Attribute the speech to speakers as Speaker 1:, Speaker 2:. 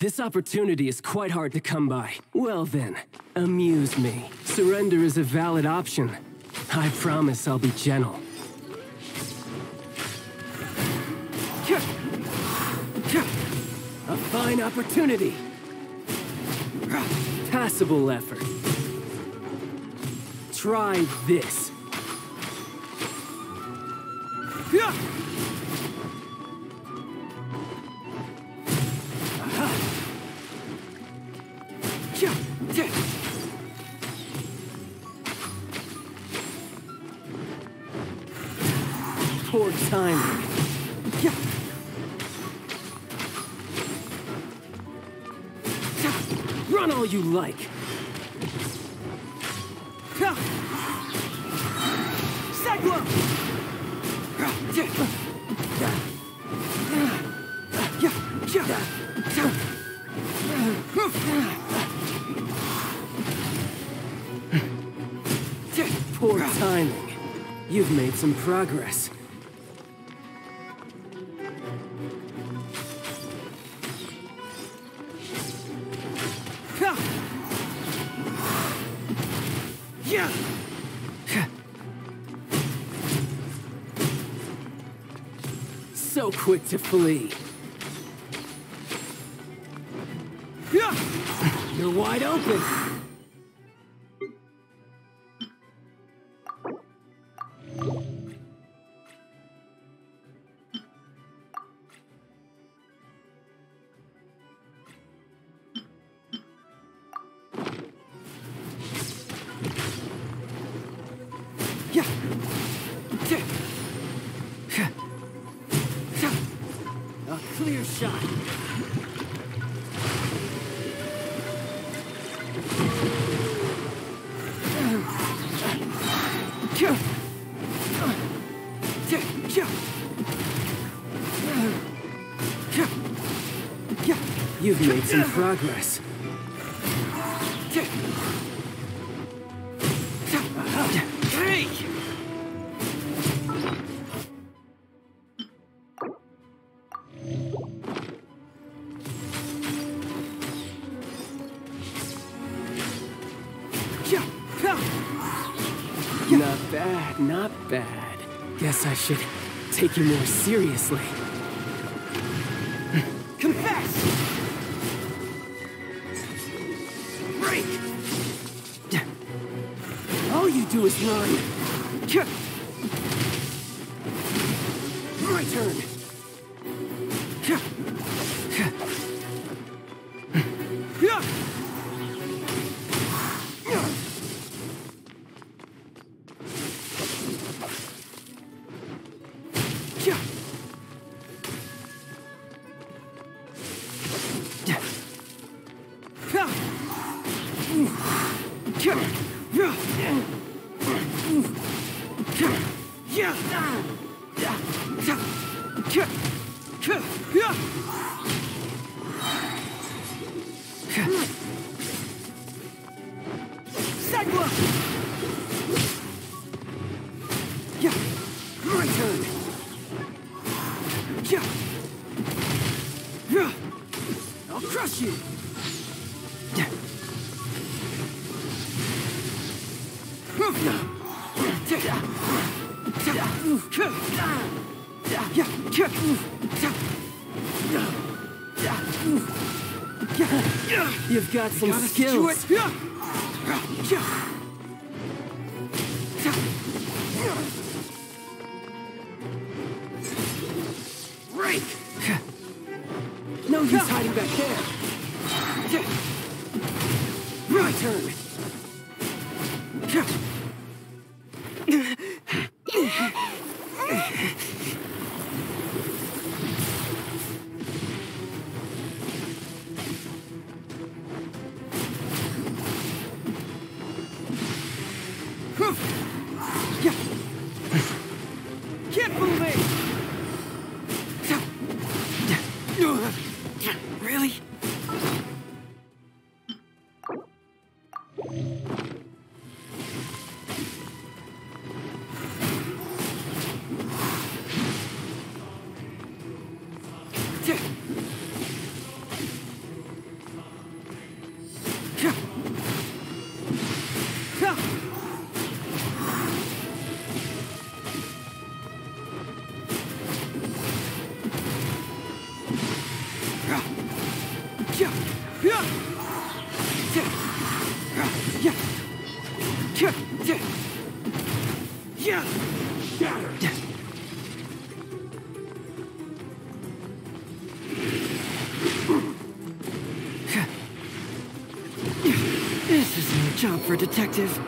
Speaker 1: This opportunity is quite hard to come by. Well then, amuse me. Surrender is a valid option. I promise I'll be gentle. A fine opportunity. Passable effort. Try this. Poor timing. Run all you like. Poor timing. You've made some progress.
Speaker 2: Yeah!
Speaker 1: So quick to flee. You're wide open. A clear shot. You've made some progress. Not bad, not bad. Guess I should take you more seriously. Do is run. My turn.
Speaker 2: Cyclone!
Speaker 1: I'll crush you. You've got some
Speaker 2: Gotta
Speaker 1: skills. Break! No use hiding back there. My turn.
Speaker 2: Keep moving! This is no job for a detective.